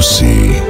Juicy.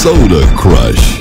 Soda Crush.